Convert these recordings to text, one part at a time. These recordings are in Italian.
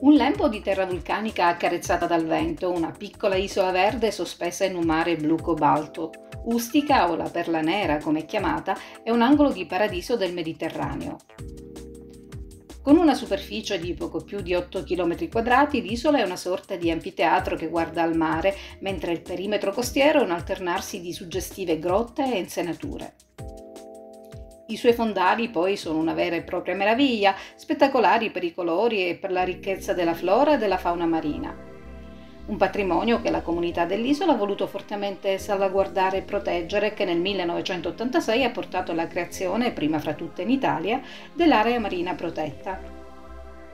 Un lembo di terra vulcanica accarezzata dal vento, una piccola isola verde sospesa in un mare blu cobalto. Ustica, o la perla nera come è chiamata, è un angolo di paradiso del Mediterraneo. Con una superficie di poco più di 8 km quadrati, l'isola è una sorta di anfiteatro che guarda al mare, mentre il perimetro costiero è un alternarsi di suggestive grotte e insenature. I suoi fondali poi sono una vera e propria meraviglia, spettacolari per i colori e per la ricchezza della flora e della fauna marina. Un patrimonio che la comunità dell'isola ha voluto fortemente salvaguardare e proteggere che nel 1986 ha portato alla creazione, prima fra tutte in Italia, dell'area marina protetta.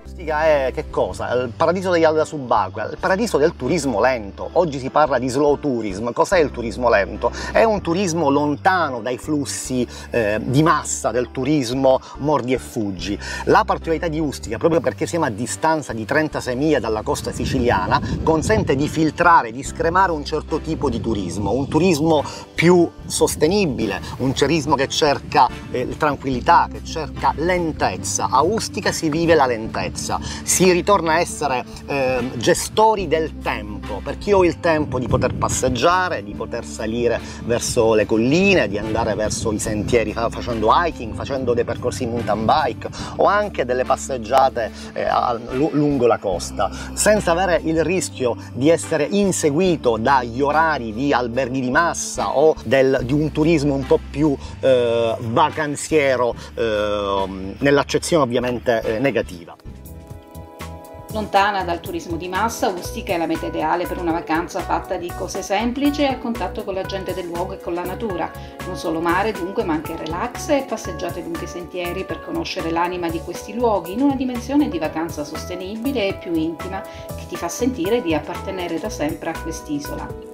Ustica è che cosa? Il paradiso degli Alda subacquea, il paradiso del turismo lento. Oggi si parla di slow tourism. Cos'è il turismo lento? È un turismo lontano dai flussi eh, di massa del turismo mordi e fuggi. La particolarità di Ustica, proprio perché siamo a distanza di 36 miglia dalla costa siciliana, consente di filtrare, di scremare un certo tipo di turismo, un turismo più sostenibile, un turismo che cerca eh, tranquillità, che cerca lentezza. A Ustica si vive la lentezza sicurezza, si ritorna a essere eh, gestori del tempo, perché io ho il tempo di poter passeggiare, di poter salire verso le colline, di andare verso i sentieri facendo hiking, facendo dei percorsi in mountain bike o anche delle passeggiate eh, lungo la costa, senza avere il rischio di essere inseguito dagli orari di alberghi di massa o del, di un turismo un po' più eh, vacanziero eh, nell'accezione ovviamente eh, negativa. Lontana dal turismo di massa, Ustica è la meta ideale per una vacanza fatta di cose semplici e a contatto con la gente del luogo e con la natura. Non solo mare dunque, ma anche relax e passeggiate lunghi sentieri per conoscere l'anima di questi luoghi in una dimensione di vacanza sostenibile e più intima che ti fa sentire di appartenere da sempre a quest'isola.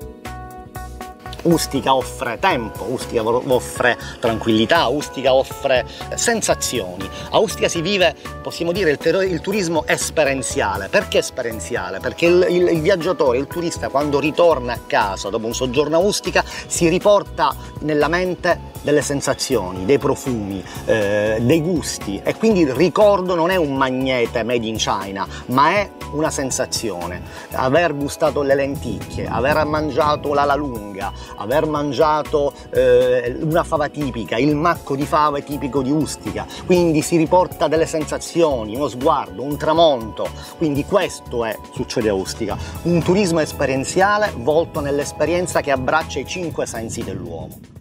Ustica offre tempo, Ustica offre tranquillità, Ustica offre sensazioni. A Ustica si vive, possiamo dire, il, il turismo esperienziale. Perché esperienziale? Perché il, il, il, viaggiatore, il turista, quando ritorna a casa dopo un soggiorno a Ustica, si riporta nella mente delle sensazioni, dei profumi, eh, dei gusti e quindi il ricordo non è un magnete made in China, ma è una sensazione. Aver gustato le lenticchie, aver mangiato l'ala lunga, aver mangiato eh, una fava tipica, il macco di fava è tipico di Ustica, quindi si riporta delle sensazioni, uno sguardo, un tramonto, quindi questo è succede a Ustica, un turismo esperienziale volto nell'esperienza che abbraccia i cinque sensi dell'uomo.